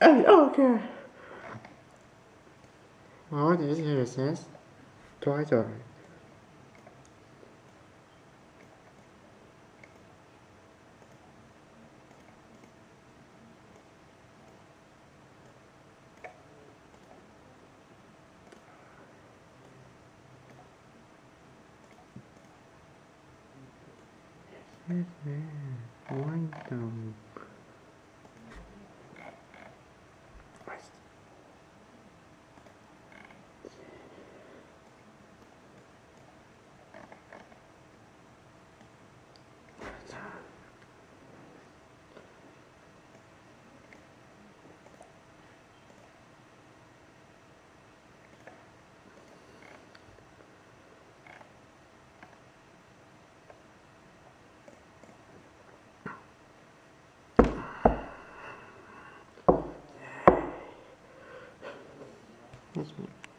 Ej, okay. This is yes. Twice rồi. Quan That's me.